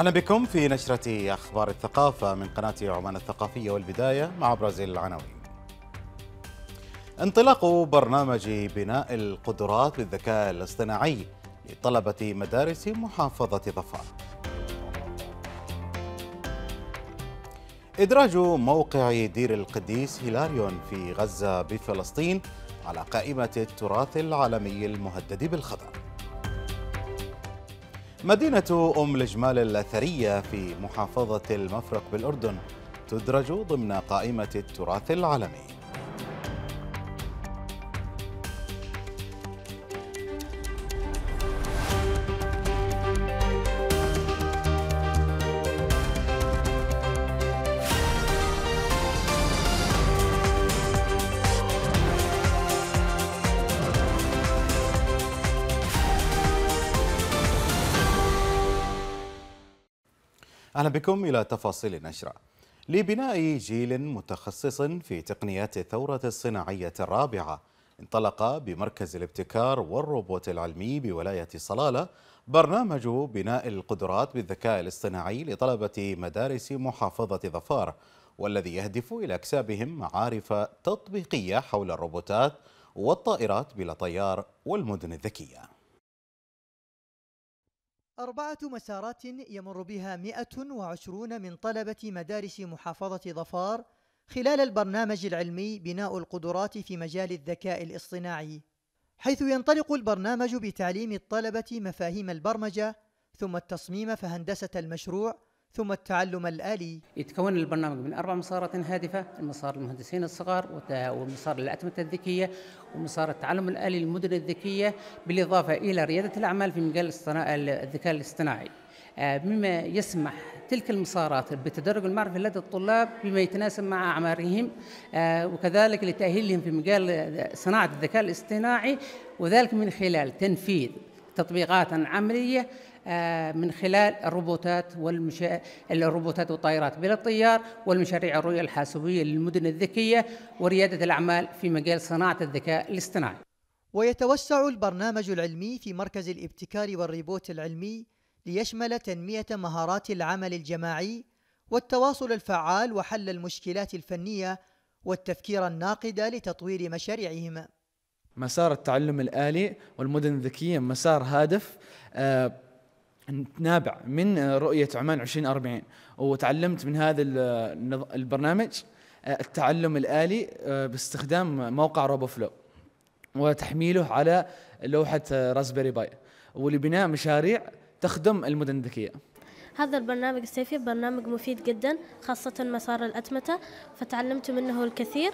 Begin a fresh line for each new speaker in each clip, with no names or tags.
أهلا بكم في نشرة أخبار الثقافة من قناة عمان الثقافية والبداية مع أبرز العناوين. انطلاق برنامج بناء القدرات بالذكاء الاصطناعي لطلبة مدارس محافظة ظفار. إدراج موقع دير القديس هيلاريون في غزة بفلسطين على قائمة التراث العالمي المهدد بالخطر. مدينة أم الجمال الأثرية في محافظة المفرق بالأردن تدرج ضمن قائمة التراث العالمي. أهلا بكم إلى تفاصيل النشرة. لبناء جيل متخصص في تقنيات الثورة الصناعية الرابعة انطلق بمركز الابتكار والروبوت العلمي بولاية صلالة برنامج بناء القدرات بالذكاء الاصطناعي لطلبة مدارس محافظة ظفار والذي يهدف إلى أكسابهم معارف تطبيقية حول الروبوتات والطائرات بلا طيار والمدن الذكية.
أربعة مسارات يمر بها 120 من طلبة مدارس محافظة ظفار خلال البرنامج العلمي بناء القدرات في مجال الذكاء الاصطناعي حيث ينطلق البرنامج بتعليم الطلبة مفاهيم البرمجة ثم التصميم فهندسة المشروع ثم التعلم الآلي.
يتكون البرنامج من أربع مسارات هادفة المسار المهندسين الصغار ومسار الأتمتة الذكية ومسار التعلم الآلي للمدن الذكية بالإضافة إلى ريادة الأعمال في مجال الذكاء الاصطناعي. مما يسمح تلك المسارات بتدرج المعرفة لدى الطلاب بما يتناسب مع أعمارهم وكذلك لتأهيلهم في مجال صناعة الذكاء الاصطناعي وذلك من خلال تنفيذ تطبيقات عملية من خلال الروبوتات والمشا... الروبوتات والطائرات. بلا طيار والمشاريع الرؤية الحاسوبية للمدن الذكية وريادة الأعمال في مجال صناعة الذكاء الاصطناعي.
ويتوسع البرنامج العلمي في مركز الابتكار والريبوت العلمي ليشمل تنمية مهارات العمل الجماعي والتواصل الفعال وحل المشكلات الفنية والتفكير الناقد لتطوير مشاريعهم.
مسار التعلم الآلي والمدن الذكية مسار هادف آه نابع من رؤية عمان 2040 وتعلمت من هذا البرنامج التعلم الآلي باستخدام موقع Roboflow وتحميله على لوحة Raspberry Pi. ولبناء مشاريع تخدم المدن الذكية.
هذا البرنامج الصيفي برنامج مفيد جدا خاصة مسار الأتمتة فتعلمت منه الكثير.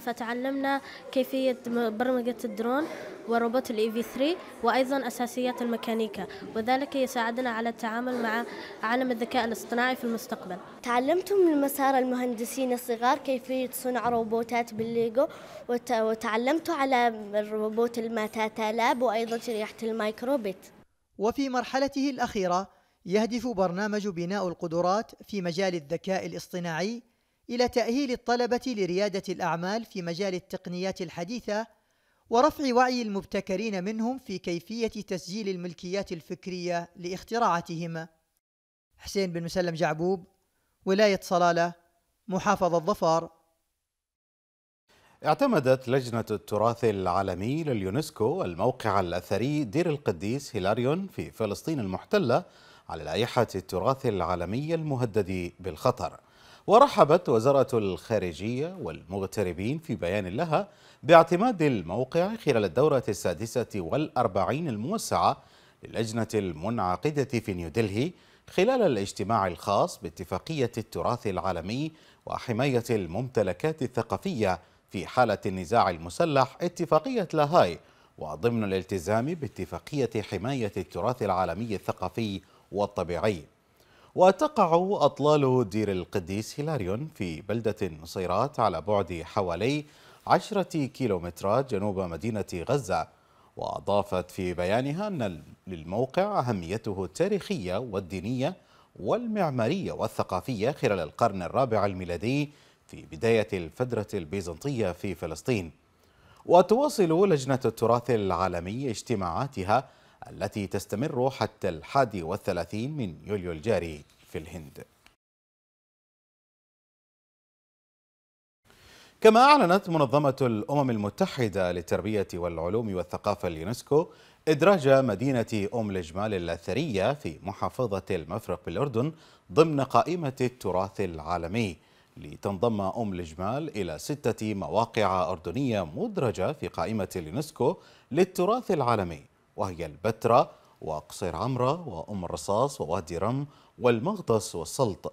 فتعلمنا كيفية برمجة الدرون وروبوت ال EV3 وأيضا أساسيات الميكانيكا وذلك يساعدنا على التعامل مع عالم الذكاء الاصطناعي في المستقبل.
تعلمت من مسار المهندسين الصغار كيفية صنع روبوتات بالليجو وتعلمت على الروبوت ال Matatalab وأيضا شريحة ال micro:bit.
وفي مرحلته الأخيرة يهدف برنامج بناء القدرات في مجال الذكاء الاصطناعي إلى تأهيل الطلبة لريادة الأعمال في مجال التقنيات الحديثة ورفع وعي المبتكرين منهم في كيفية تسجيل الملكيات الفكرية لاختراعاتهم. حسين بن مسلم جعبوب ولاية صلالة محافظة ظفار
اعتمدت لجنة التراث العالمي لليونسكو الموقع الأثري دير القديس هيلاريون في فلسطين المحتلة على لائحة التراث العالمي المهدد بالخطر ورحبت وزارة الخارجية والمغتربين في بيان لها باعتماد الموقع خلال الدورة السادسة والأربعين الموسعة للجنة المنعقدة في نيودلهي خلال الاجتماع الخاص باتفاقية التراث العالمي وحماية الممتلكات الثقافية في حالة النزاع المسلح اتفاقية لاهاي وضمن الالتزام باتفاقية حماية التراث العالمي الثقافي والطبيعي. وتقع أطلال دير القديس هيلاريون في بلدة نصيرات على بعد حوالي عشرة كيلومترات جنوب مدينة غزة وأضافت في بيانها أن للموقع أهميته التاريخية والدينية والمعمارية والثقافية خلال القرن الرابع الميلادي في بداية الفترة البيزنطية في فلسطين. وتواصل لجنة التراث العالمي اجتماعاتها التي تستمر حتى الحادي والثلاثين من يوليو الجاري في الهند. كما أعلنت منظمة الأمم المتحدة للتربية والعلوم والثقافة اليونسكو إدراج مدينة أم الجمال الأثرية في محافظة المفرق بالأردن ضمن قائمة التراث العالمي. لتنضم أم الجمال إلى ستة مواقع أردنية مدرجة في قائمة اليونسكو للتراث العالمي. وهي البتراء وقصير عمرة وأم الرصاص ووادي رم والمغطس والسلط.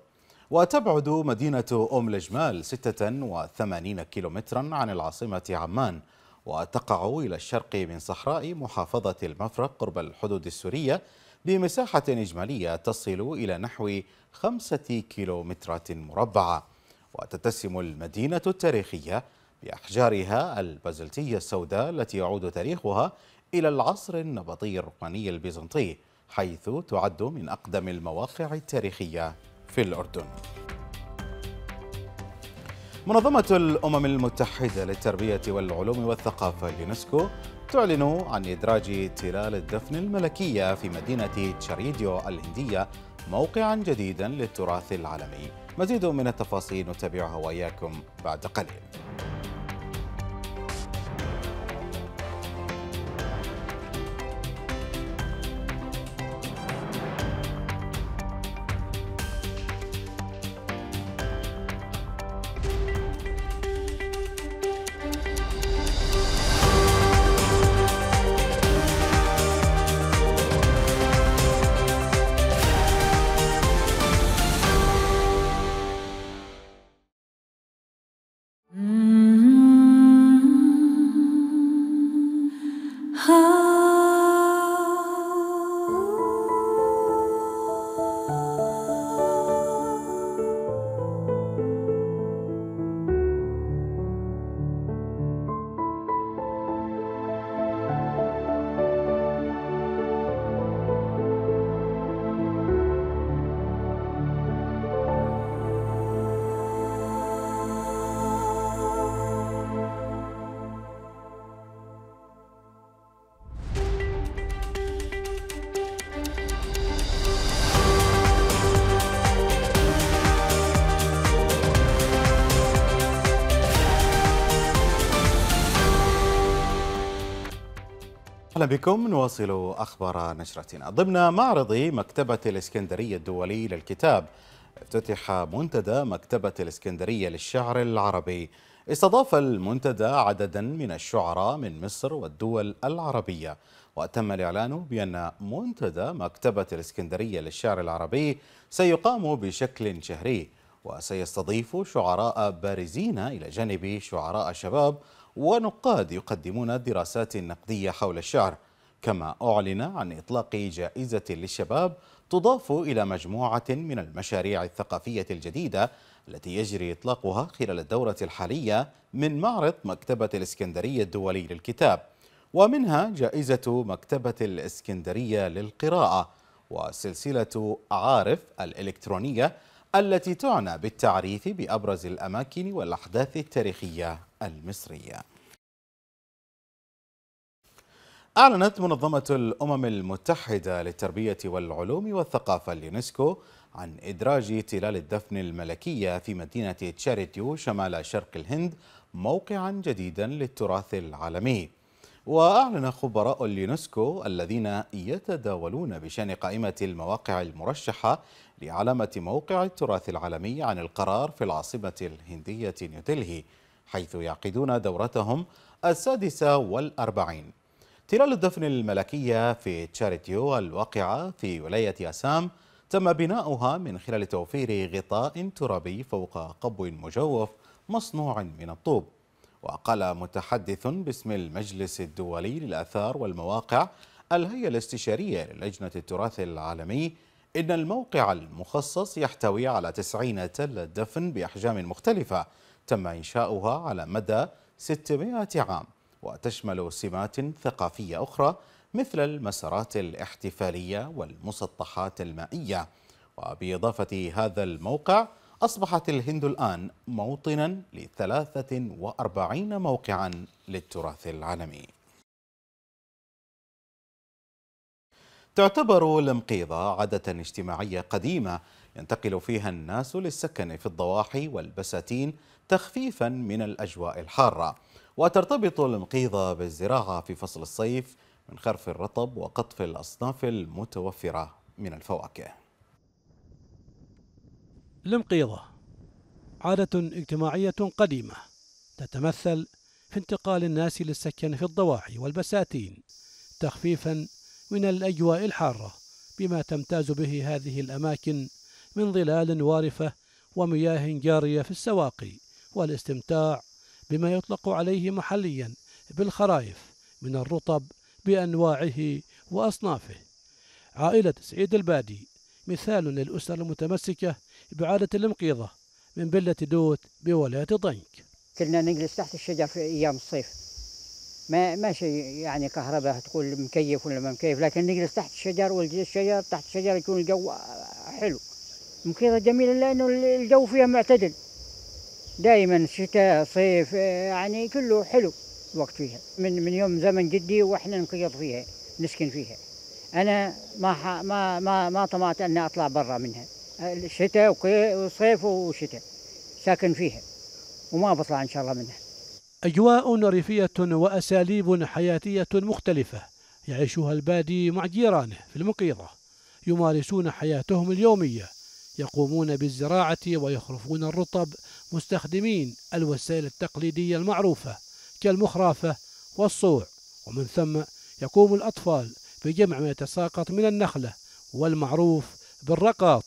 وتبعد مدينة أم الجمال 86 كيلومترا عن العاصمة عمان وتقع إلى الشرق من صحراء محافظة المفرق قرب الحدود السورية بمساحة إجمالية تصل إلى نحو خمسة كيلومترات مربعة. وتتسم المدينة التاريخية بأحجارها البازلتية السوداء التي يعود تاريخها إلى العصر النبطي الروماني البيزنطي حيث تعد من أقدم المواقع التاريخية في الأردن. منظمة الأمم المتحدة للتربية والعلوم والثقافة اليونسكو تعلن عن إدراج تلال الدفن الملكية في مدينة تشاريديو الهندية موقعا جديدا للتراث العالمي. مزيد من التفاصيل نتابعها وإياكم بعد قليل. أهلا بكم. نواصل أخبار نشرتنا. ضمن معرض مكتبة الإسكندرية الدولي للكتاب افتتح منتدى مكتبة الإسكندرية للشعر العربي. استضاف المنتدى عددا من الشعراء من مصر والدول العربية. وتم الإعلان بأن منتدى مكتبة الإسكندرية للشعر العربي سيقام بشكل شهري وسيستضيف شعراء بارزين إلى جانب شعراء شباب ونقاد يقدمون الدراسات النقدية حول الشعر كما أعلن عن إطلاق جائزة للشباب تضاف إلى مجموعة من المشاريع الثقافية الجديدة التي يجري إطلاقها خلال الدورة الحالية من معرض مكتبة الإسكندرية الدولي للكتاب ومنها جائزة مكتبة الإسكندرية للقراءة وسلسلة عارف الإلكترونية التي تعنى بالتعريف بأبرز الأماكن والأحداث التاريخية. المصرية. أعلنت منظمة الأمم المتحدة للتربية والعلوم والثقافة اليونسكو عن إدراج تلال الدفن الملكية في مدينة تشارايديو شمال شرق الهند موقعا جديدا للتراث العالمي. وأعلن خبراء اليونسكو الذين يتداولون بشأن قائمة المواقع المرشحة لعلامة موقع التراث العالمي عن القرار في العاصمة الهندية نيودلهي حيث يعقدون دورتهم السادسة والأربعين. تلال الدفن الملكية في تشاريتيو الواقعة في ولاية أسام تم بناؤها من خلال توفير غطاء ترابي فوق قبو مجوف مصنوع من الطوب. وقال متحدث باسم المجلس الدولي للآثار والمواقع الهيئة الاستشارية للجنة التراث العالمي إن الموقع المخصص يحتوي على 90 تلة دفن بأحجام مختلفة تم إنشاؤها على مدى 600 عام وتشمل سمات ثقافية أخرى مثل المسارات الاحتفالية والمسطحات المائية. وبإضافة هذا الموقع أصبحت الهند الآن موطنا لثلاثة وأربعين موقعا للتراث العالمي. تعتبر المقيضة عادة اجتماعية قديمة ينتقل فيها الناس للسكن في الضواحي والبساتين تخفيفا من الأجواء الحارة وترتبط المقيضة بالزراعة في فصل الصيف من خرف الرطب وقطف الأصناف المتوفرة من الفواكه.
المقيضة عادة اجتماعية قديمة تتمثل في انتقال الناس للسكن في الضواحي والبساتين تخفيفا من الأجواء الحارة بما تمتاز به هذه الأماكن من ظلال وارفة ومياه جارية في السواقي. والاستمتاع بما يطلق عليه محليا بالخرايف من الرطب بأنواعه وأصنافه. عائلة سعيد البادي مثال للأسر المتمسكة بعادة المقيضة من بلة دوت بولاية ضنك.
كنا نجلس تحت الشجر في أيام الصيف. ما ما شيء يعني كهرباء تقول مكيف ولا ما مكيف لكن نجلس تحت الشجر والشجر تحت الشجر يكون الجو حلو. مقيضة جميلة لأنه الجو فيها معتدل. دائما شتاء صيف يعني كله حلو الوقت فيها. من من يوم زمن جدي وإحنا نقيض فيها نسكن فيها. أنا ما ما ما ما طمعت أني أطلع برا منها. الشتاء وصيف وشتاء ساكن فيها وما بطلع إن شاء الله منها.
أجواء ريفية وأساليب حياتية مختلفة يعيشها البادي مع جيرانه في المقيضة. يمارسون حياتهم اليومية يقومون بالزراعة ويخرفون الرطب مستخدمين الوسائل التقليدية المعروفة كالمخرافة والصوع. ومن ثم يقوم الأطفال بجمع ما يتساقط من النخلة والمعروف بالرقاط.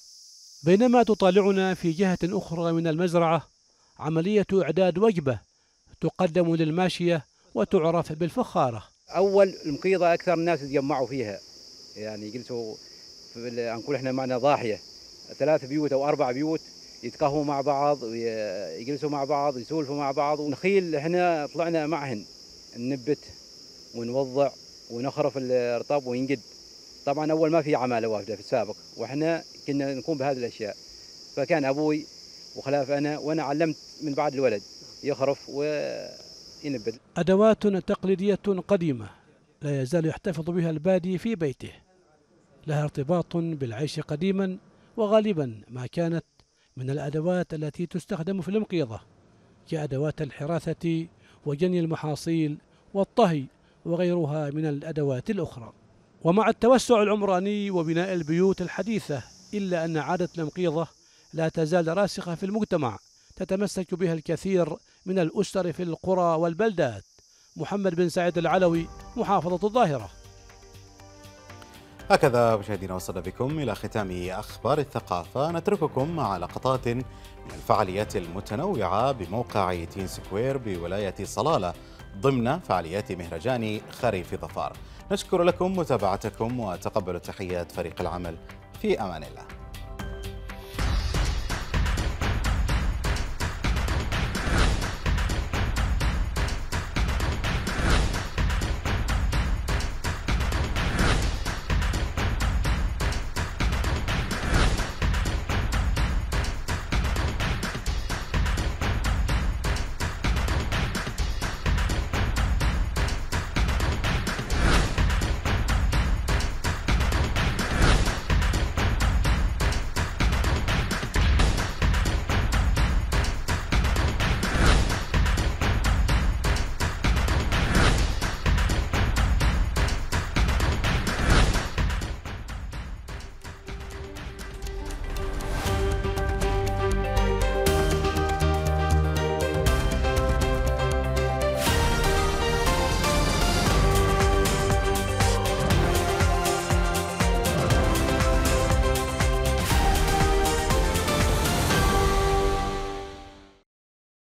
بينما تطالعنا في جهة أخرى من المزرعة عملية إعداد وجبة تقدم للماشية وتعرف بالفخارة.
أول المقيضة أكثر الناس يتجمعوا فيها. يعني يجلسوا نقول إحنا معنا ضاحية. ثلاث بيوت أو أربع بيوت يتقهووا مع بعض ويجلسوا مع بعض ويسولفوا مع بعض. ونخيل إحنا طلعنا معهن ننبت ونوضع ونخرف الرطب وينقد. طبعا أول ما في عمالة وافده في السابق وإحنا كنا نقوم بهذه الأشياء. فكان أبوي وخلاف أنا وأنا علمت من بعد الولد يخرف وينبت.
أدوات تقليدية قديمة لا يزال يحتفظ بها البادي في بيته. لها ارتباط بالعيش قديما وغالبا ما كانت من الأدوات التي تستخدم في المقيضة كأدوات الحراثة وجني المحاصيل والطهي وغيرها من الأدوات الأخرى. ومع التوسع العمراني وبناء البيوت الحديثة إلا أن عادة المقيضة لا تزال راسخة في المجتمع تتمسك بها الكثير من الأسر في القرى والبلدات. محمد بن سعيد العلوي محافظة الظاهرة.
هكذا مشاهدينا وصلنا بكم إلى ختام أخبار الثقافة. نترككم مع لقطات من الفعاليات المتنوعة بموقع تين سكوير بولاية صلالة ضمن فعاليات مهرجان خريف ظفار. نشكر لكم متابعتكم وتقبلوا تحيات فريق العمل. في أمان الله.